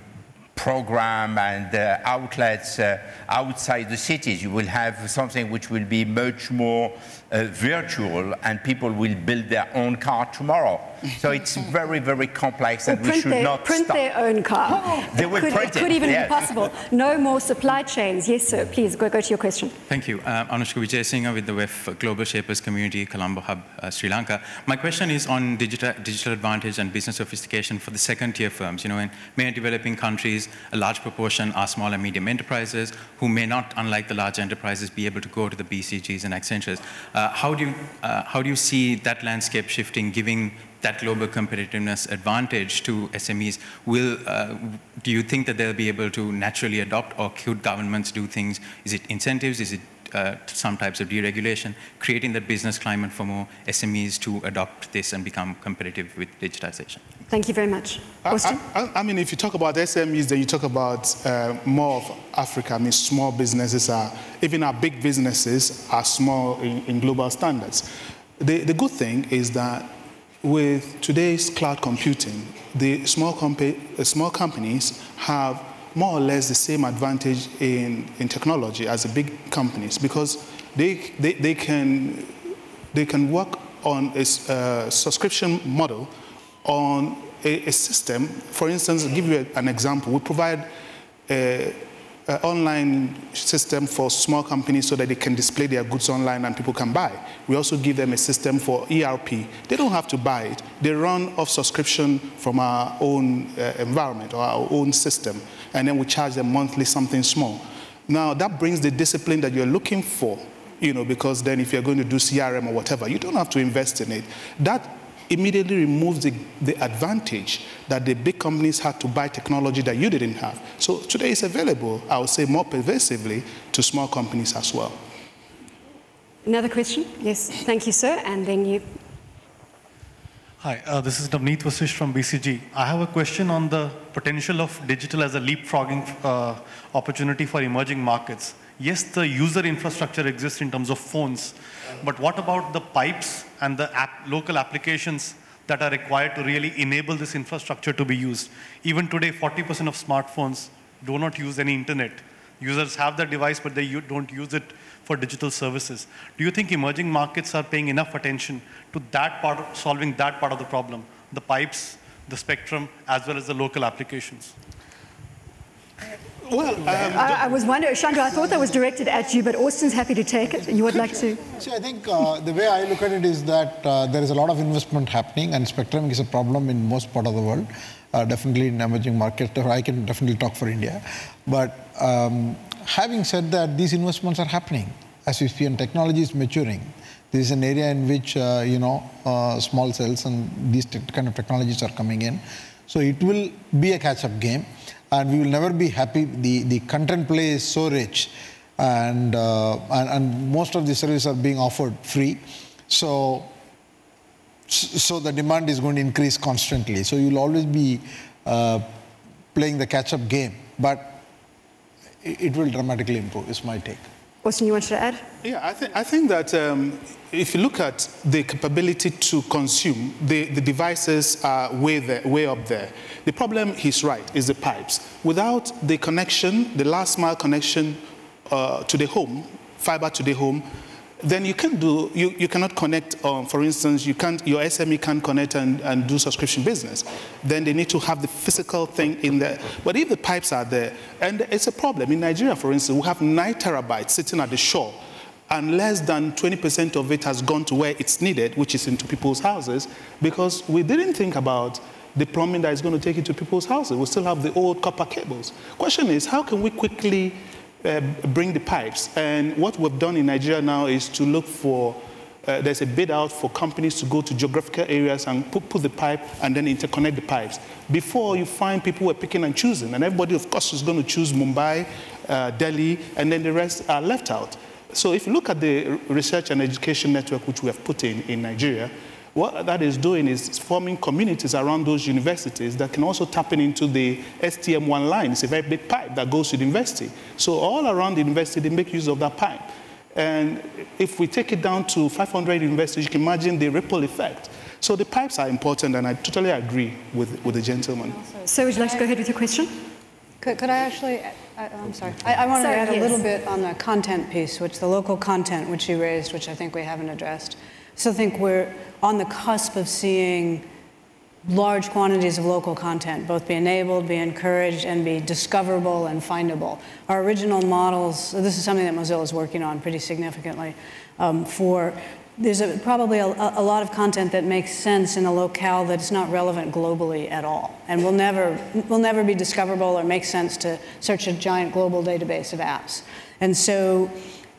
program and uh, outlets uh, outside the cities. You will have something which will be much more uh, virtual and people will build their own car tomorrow. So it's very, very complex and we should their, not print stop. their own car. Oh, they it will could, print it. could even yes. be possible. No more supply chains. Yes, sir. Please go, go to your question. Thank you. Uh, Anushka Vijay Singh with the WEF Global Shapers Community, Colombo Hub, uh, Sri Lanka. My question is on digital, digital advantage and business sophistication for the second tier firms. You know, in many developing countries, a large proportion are small and medium enterprises who may not, unlike the large enterprises, be able to go to the BCGs and Accentures. Uh, how, do you, uh, how do you see that landscape shifting, giving that global competitiveness advantage to SMEs? Will, uh, do you think that they'll be able to naturally adopt, or could governments do things? Is it incentives? Is it uh, some types of deregulation, creating that business climate for more SMEs to adopt this and become competitive with digitization. Thank you very much. I, I, I mean, if you talk about SMEs, then you talk about uh, more of Africa. I mean, small businesses are, even our big businesses are small in, in global standards. The, the good thing is that with today's cloud computing, the small, uh, small companies have more or less the same advantage in, in technology as the big companies because they, they, they, can, they can work on a uh, subscription model on a, a, system. For instance, I'll give you an example. We provide a, uh, online system for small companies so that they can display their goods online and people can buy. We also give them a system for ERP. They don't have to buy it. They run off subscription from our own uh, environment or our own system, and then we charge them monthly something small. Now, that brings the discipline that you're looking for, you know, because then if you're going to do CRM or whatever, you don't have to invest in it. That immediately removes the, the advantage that the big companies had to buy technology that you didn't have. So today it's available, I would say more pervasively, to small companies as well. Another question? Yes, thank you, sir. And then you. Hi, uh, this is Navneet Vasishth from BCG. I have a question on the potential of digital as a leapfrogging uh, opportunity for emerging markets. Yes, the user infrastructure exists in terms of phones, but what about the pipes and the app, local applications that are required to really enable this infrastructure to be used? Even today, 40% of smartphones do not use any internet. Users have the device, but they don't use it for digital services. Do you think emerging markets are paying enough attention to that part, of, solving that part of the problem, the pipes, the spectrum, as well as the local applications? Well, um, I, I, was wondering, Chandra, I thought that was directed at you, but Austin's happy to take it. You would like to? See, I think uh, the way I look at it is that uh, there is a lot of investment happening, and spectrum is a problem in most part of the world. Uh, definitely in emerging markets, I can definitely talk for India. But um, having said that, these investments are happening as we see, and technology is maturing. This is an area in which, uh, you know, uh, small cells and these kind of technologies are coming in. So it will be a catch-up game, and we will never be happy. The, the content play is so rich, and, uh, and, and most of the services are being offered free. So, so the demand is going to increase constantly. So you'll always be uh, playing the catch-up game, but it will dramatically improve, is my take. Austin, you wanted to add? Yeah, I, th I think that um, if you look at the capability to consume, the, the devices are way, there, way up there. The problem, he's right, is the pipes. Without the connection, the last mile connection uh, to the home, fiber to the home, then you can do, you, you cannot connect, um, for instance, you can't, your SME can't connect and, and do subscription business. Then they need to have the physical thing in there. But if the pipes are there, and it's a problem. In Nigeria, for instance, we have nine terabytes sitting at the shore, and less than 20% of it has gone to where it's needed, which is into people's houses, because we didn't think about the plumbing that is going to take it to people's houses. We still have the old copper cables. Question is, how can we quickly uh, bring the pipes. And what we've done in Nigeria now is to look for, uh, there's a bid out for companies to go to geographical areas and put, put the pipe and then interconnect the pipes. Before you find people were picking and choosing, and everybody, of course, is going to choose Mumbai, uh, Delhi, and then the rest are left out. So if you look at the research and education network which we have put in in Nigeria, what that is doing is forming communities around those universities that can also tap into the STM1 line. It's a very big pipe that goes to the university. So all around the university, they make use of that pipe. And if we take it down to 500 universities, you can imagine the ripple effect. So the pipes are important, and I totally agree with, with the gentleman. So would you like to go ahead with your question? Could, could I actually, I, am sorry, I, I want to add a little bit on the content piece, which the local content, which you raised, which I think we haven't addressed. So I think we're on the cusp of seeing large quantities of local content both be enabled, be encouraged, and be discoverable and findable. Our original models, this is something that Mozilla is working on pretty significantly um, for there's a, probably a, a, lot of content that makes sense in a locale that's not relevant globally at all and will never, will never be discoverable or make sense to search a giant global database of apps. And so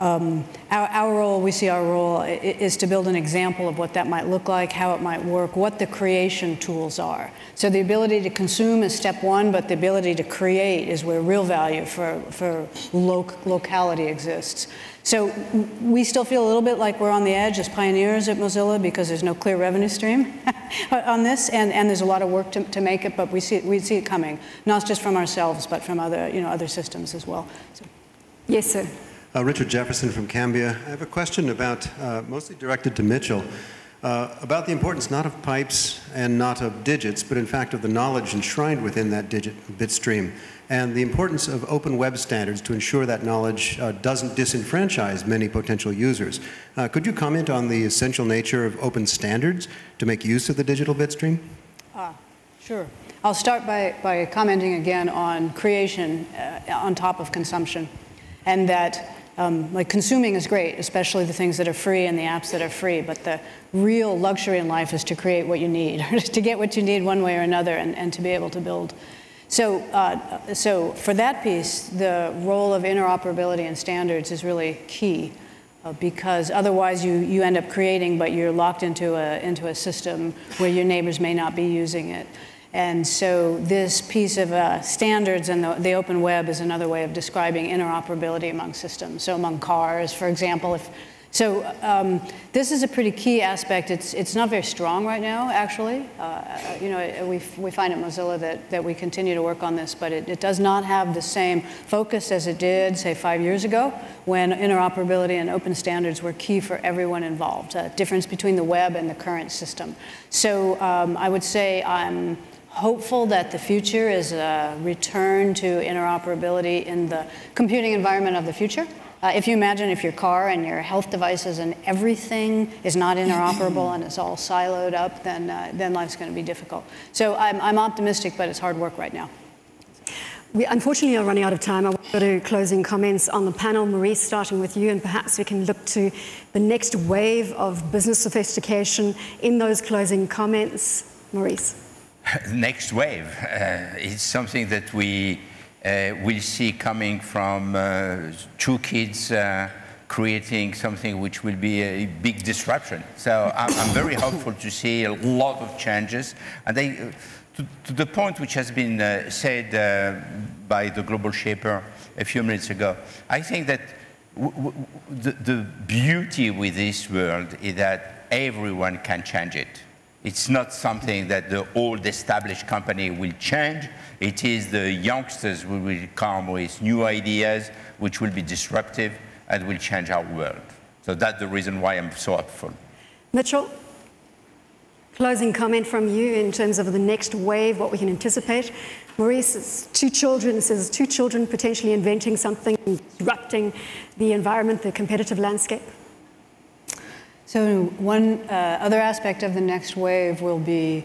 um, our, our, role, we see our role, is to build an example of what that might look like, how it might work, what the creation tools are. So the ability to consume is step one, but the ability to create is where real value for, for loc locality exists. So we still feel a little bit like we're on the edge as pioneers at Mozilla because there's no clear revenue stream on this, and, and there's a lot of work to, to make it, but we see, we see it coming, not just from ourselves, but from other, you know, other systems as well. So. Yes, sir. Uh, Richard Jefferson from Cambia. I have a question about, uh, mostly directed to Mitchell, uh, about the importance not of pipes and not of digits, but in fact of the knowledge enshrined within that digit bit stream, and the importance of open web standards to ensure that knowledge uh, doesn't disenfranchise many potential users. Uh, could you comment on the essential nature of open standards to make use of the digital bit stream? Ah, sure. I'll start by, by commenting again on creation uh, on top of consumption, and that um, like consuming is great, especially the things that are free and the apps that are free, but the real luxury in life is to create what you need, to get what you need one way or another and, and to be able to build. So, uh, so for that piece, the role of interoperability and standards is really key uh, because otherwise you, you end up creating, but you're locked into a, into a system where your neighbors may not be using it. And so this piece of uh, standards and the, the, open web is another way of describing interoperability among systems. So among cars, for example, if so um, this is a pretty key aspect. It's, it's not very strong right now, actually. Uh, you know, we, we find at Mozilla that, that we continue to work on this, but it, it does not have the same focus as it did, say, five years ago, when interoperability and open standards were key for everyone involved, a difference between the web and the current system. So um, I would say I'm hopeful that the future is a return to interoperability in the computing environment of the future. Uh, if you imagine if your car and your health devices and everything is not interoperable and it's all siloed up, then, uh, then life's going to be difficult. So I'm, I'm optimistic, but it's hard work right now. We unfortunately are running out of time. I want to go to closing comments on the panel. Maurice, starting with you, and perhaps we can look to the next wave of business sophistication in those closing comments. Maurice. next wave uh, something that we uh, will see coming from uh, two kids uh, creating something which will be a big disruption. So I'm, I'm very hopeful to see a lot of changes. And they, to, to, the point which has been uh, said by the global shaper a few minutes ago, I think that the, the beauty with this world is that everyone can change it. It's not something that the old established company will change. It is the youngsters who will come with new ideas, which will be disruptive and will change our world. So that's the reason why I'm so hopeful. Mitchell, closing comment from you in terms of the next wave, what we can anticipate. Maurice, two children, says two children potentially inventing something, disrupting the environment, the competitive landscape. So one uh, other aspect of the next wave will be,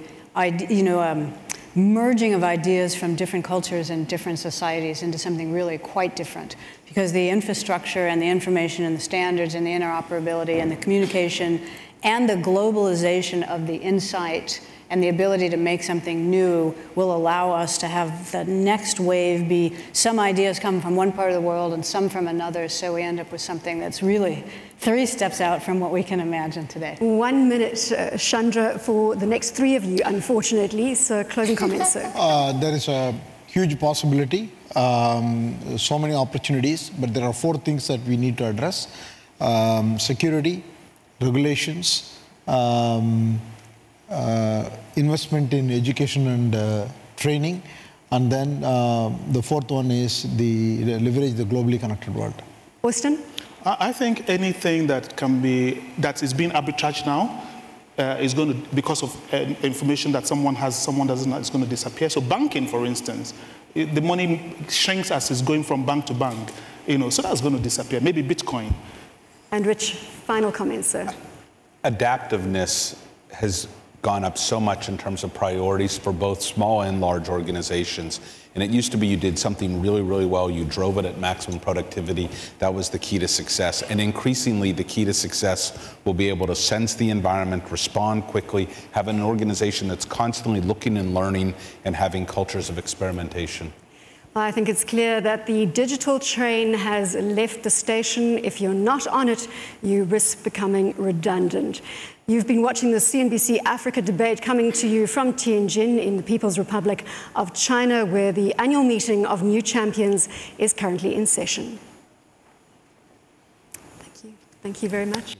you know, um, merging of ideas from different cultures and different societies into something really quite different. Because the infrastructure and the information and the standards and the interoperability and the communication and the globalization of the insight and the ability to make something new will allow us to have the next wave be some ideas come from one part of the world and some from another, so we end up with something that's really three steps out from what we can imagine today. One minute, uh, Chandra, for the next three of you, unfortunately. So, closing comments, sir. Uh, there is a huge possibility, um, so many opportunities, but there are four things that we need to address um, security, regulations. Um, investment in education and uh, training. And then uh, the fourth one is the leverage the globally connected world. Austin? I think anything that can be, that is being arbitraged now, uh, is going to, because of uh, information that someone has, someone doesn't, know, it's going to disappear. So banking, for instance, it, the money shrinks as it's going from bank to bank, you know, so that's going to disappear. Maybe Bitcoin. And Rich, final comments, sir. Adaptiveness has gone up so much in terms of priorities for both small and large organizations. And it used to be you did something really, really well, you drove it at maximum productivity. That was the key to success. And increasingly, the key to success will be able to sense the environment, respond quickly, have an organization that's constantly looking and learning, and having cultures of experimentation. Well, I think it's clear that the digital train has left the station. If you're not on it, you risk becoming redundant. You've been watching the CNBC Africa debate coming to you from Tianjin in the People's Republic of China, where the annual meeting of new champions is currently in session. Thank you. Thank you very much.